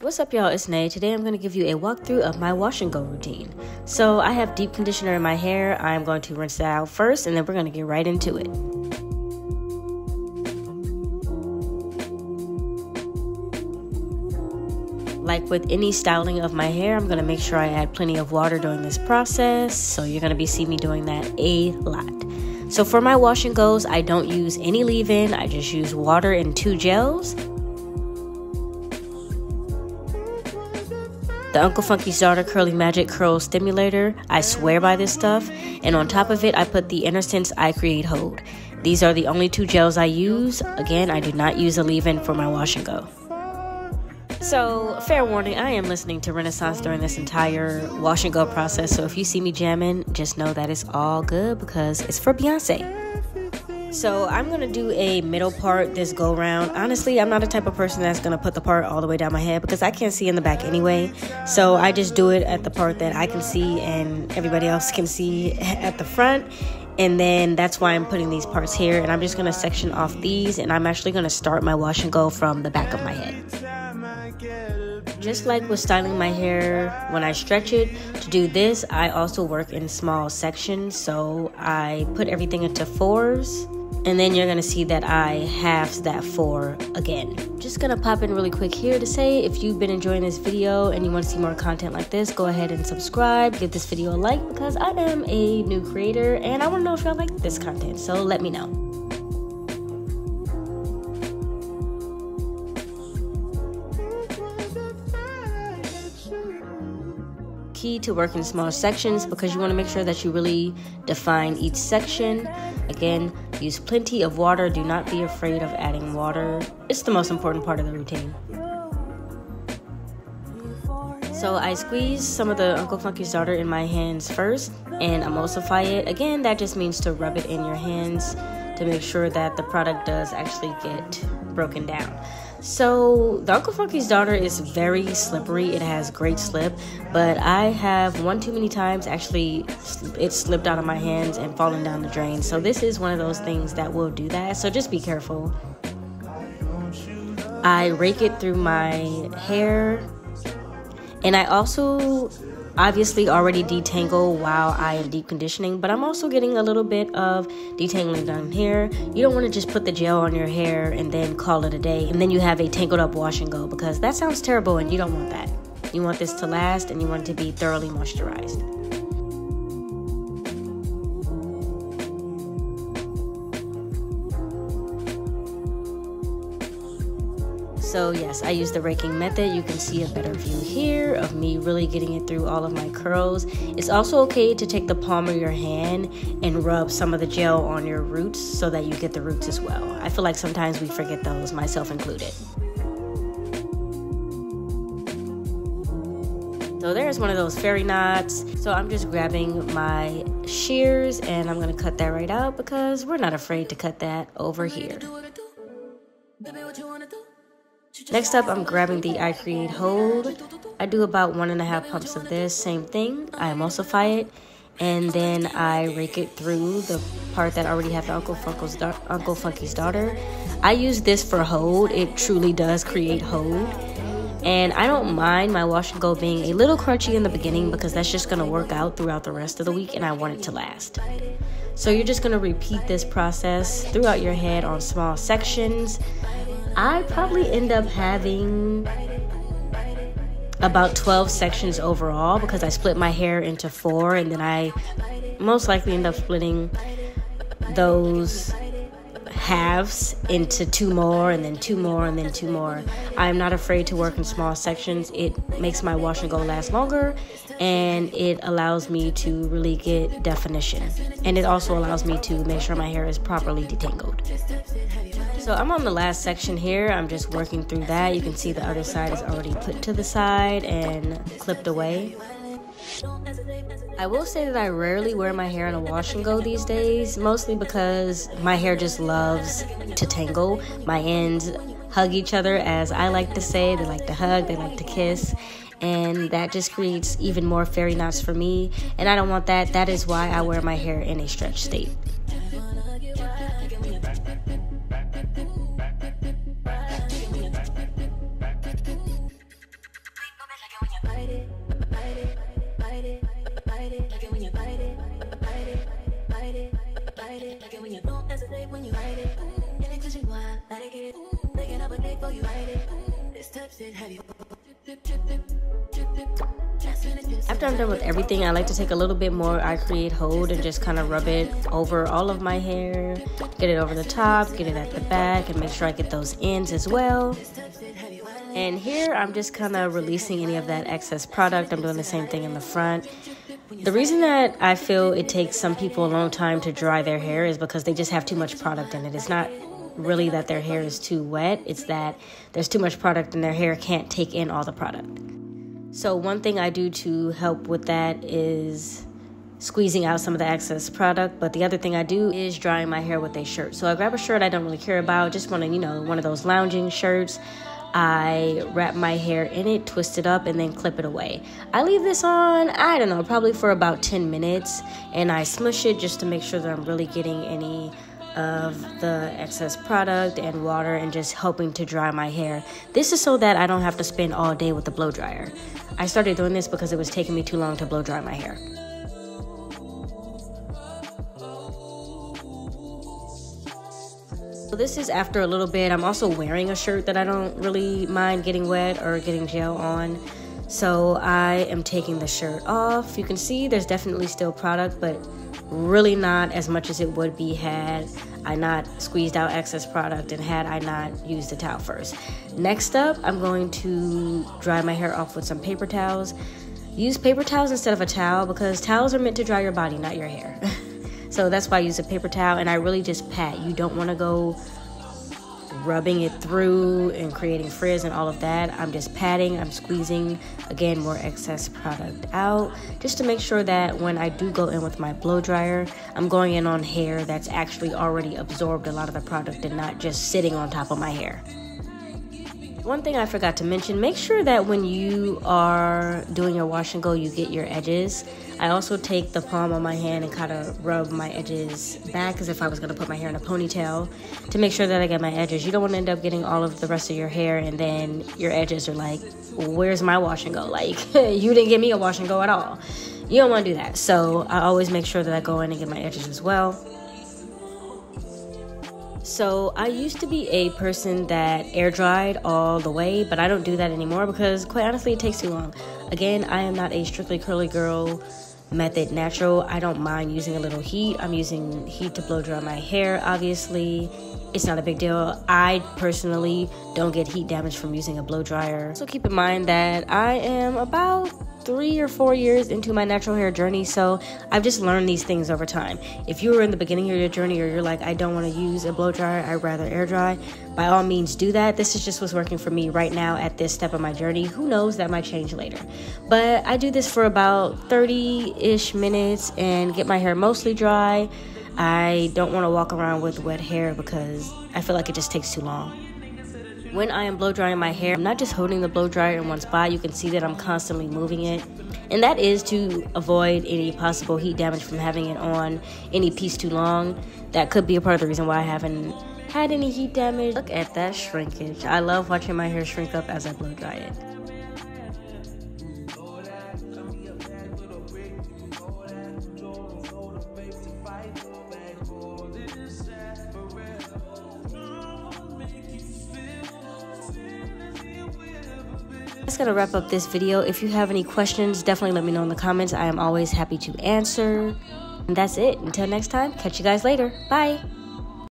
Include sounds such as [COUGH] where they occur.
What's up, y'all? It's Nae. Today I'm going to give you a walkthrough of my wash and go routine. So, I have deep conditioner in my hair. I'm going to rinse that out first, and then we're going to get right into it. Like with any styling of my hair, I'm going to make sure I add plenty of water during this process. So, you're going to be seeing me doing that a lot. So, for my wash and goes, I don't use any leave in, I just use water and two gels. The Uncle Funky's Daughter Curly Magic Curl Stimulator. I swear by this stuff. And on top of it, I put the Innersense I Create Hold. These are the only two gels I use. Again, I do not use a leave-in for my wash and go. So, fair warning, I am listening to Renaissance during this entire wash and go process. So, if you see me jamming, just know that it's all good because it's for Beyonce. So I'm gonna do a middle part this go round. Honestly, I'm not a type of person that's gonna put the part all the way down my head because I can't see in the back anyway. So I just do it at the part that I can see and everybody else can see [LAUGHS] at the front. And then that's why I'm putting these parts here. And I'm just gonna section off these and I'm actually gonna start my wash and go from the back of my head. Just like with styling my hair when I stretch it, to do this, I also work in small sections. So I put everything into fours and then you're gonna see that I have that four again. Just gonna pop in really quick here to say if you've been enjoying this video and you wanna see more content like this, go ahead and subscribe, give this video a like because I am a new creator and I wanna know if y'all like this content, so let me know. key to work in small sections because you want to make sure that you really define each section. Again, use plenty of water. Do not be afraid of adding water. It's the most important part of the routine. So I squeeze some of the Uncle Funky's Daughter in my hands first and emulsify it. Again, that just means to rub it in your hands to make sure that the product does actually get broken down. So the Uncle Funky's daughter is very slippery. It has great slip, but I have one too many times actually it slipped out of my hands and fallen down the drain. So this is one of those things that will do that. So just be careful. I rake it through my hair and I also obviously already detangle while I am deep conditioning, but I'm also getting a little bit of detangling done here. You don't want to just put the gel on your hair and then call it a day, and then you have a tangled up wash and go because that sounds terrible and you don't want that. You want this to last and you want it to be thoroughly moisturized. So yes, I use the raking method. You can see a better view here of me really getting it through all of my curls. It's also okay to take the palm of your hand and rub some of the gel on your roots so that you get the roots as well. I feel like sometimes we forget those, myself included. So there's one of those fairy knots. So I'm just grabbing my shears and I'm gonna cut that right out because we're not afraid to cut that over here. Next up, I'm grabbing the I Create Hold. I do about one and a half pumps of this, same thing. I emulsify it, and then I rake it through the part that already have Uncle, Funky's, Uncle Funky's daughter. I use this for hold. It truly does create hold. And I don't mind my wash and go being a little crunchy in the beginning because that's just going to work out throughout the rest of the week and I want it to last. So you're just going to repeat this process throughout your head on small sections I probably end up having about 12 sections overall because I split my hair into four and then I most likely end up splitting those halves into two more and then two more and then two more. I'm not afraid to work in small sections. It makes my wash and go last longer and it allows me to really get definition. And it also allows me to make sure my hair is properly detangled. So I'm on the last section here. I'm just working through that. You can see the other side is already put to the side and clipped away. I will say that I rarely wear my hair in a wash and go these days, mostly because my hair just loves to tangle. My ends hug each other, as I like to say. They like to hug, they like to kiss, and that just creates even more fairy knots for me. And I don't want that. That is why I wear my hair in a stretch state. Don't when you it. It cause you want, like it, making up a you it. This type shit have you. After I'm done with everything, I like to take a little bit more I Create Hold and just kind of rub it over all of my hair. Get it over the top, get it at the back, and make sure I get those ends as well. And here I'm just kind of releasing any of that excess product. I'm doing the same thing in the front. The reason that I feel it takes some people a long time to dry their hair is because they just have too much product in it. It's not really that their hair is too wet, it's that there's too much product and their hair can't take in all the product. So, one thing I do to help with that is squeezing out some of the excess product. But the other thing I do is drying my hair with a shirt. So, I grab a shirt I don't really care about, just want to, you know, one of those lounging shirts. I wrap my hair in it, twist it up, and then clip it away. I leave this on, I don't know, probably for about 10 minutes, and I smush it just to make sure that I'm really getting any of the excess product and water and just helping to dry my hair. This is so that I don't have to spend all day with the blow dryer. I started doing this because it was taking me too long to blow dry my hair. So this is after a little bit. I'm also wearing a shirt that I don't really mind getting wet or getting gel on. So I am taking the shirt off. You can see there's definitely still product, but really not as much as it would be had I not squeezed out excess product and had I not used the towel first. Next up, I'm going to dry my hair off with some paper towels. Use paper towels instead of a towel because towels are meant to dry your body, not your hair. [LAUGHS] so that's why I use a paper towel and I really just pat. You don't want to go rubbing it through and creating frizz and all of that. I'm just patting, I'm squeezing, again, more excess product out just to make sure that when I do go in with my blow dryer, I'm going in on hair that's actually already absorbed a lot of the product and not just sitting on top of my hair. One thing I forgot to mention, make sure that when you are doing your wash and go, you get your edges. I also take the palm of my hand and kind of rub my edges back as if I was going to put my hair in a ponytail to make sure that I get my edges. You don't want to end up getting all of the rest of your hair and then your edges are like, where's my wash and go? [LAUGHS] Like, you didn't give me a wash and go at all. You don't want to do that. So I always make sure that I go in and get my edges as well. So I used to be a person that air dried all the way, but I don't do that anymore because quite honestly it takes too long. Again, I am not a strictly curly girl method natural. I don't mind using a little heat. I'm using heat to blow dry my hair, obviously. It's not a big deal. I personally don't get heat damage from using a blow dryer. So keep in mind that I am about three or four years into my natural hair journey, so I've just learned these things over time. If you are in the beginning of your journey or you're like, I don't want to use a blow dryer, I'd rather air dry, by all means do that. This is just what's working for me right now at this step of my journey. Who knows, that might change later. But I do this for about 30 ish minutes and get my hair mostly dry. I don't want to walk around with wet hair because I feel like it just takes too long. When I am blow drying my hair, I'm not just holding the blow dryer in one spot. You can see that I'm constantly moving it. And that is to avoid any possible heat damage from having it on any piece too long. That could be a part of the reason why I haven't had any heat damage. Look at that shrinkage. I love watching my hair shrink up as I blow dry it. That's gonna wrap up this video. If you have any questions, definitely let me know in the comments. I am always happy to answer. And that's it. Until next time, catch you guys later. Bye.